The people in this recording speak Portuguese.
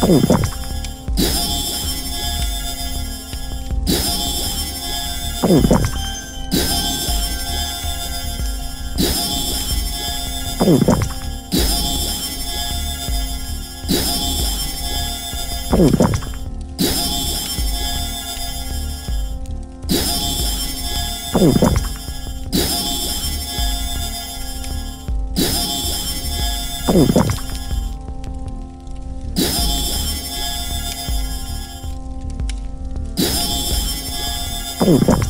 Thank escrita.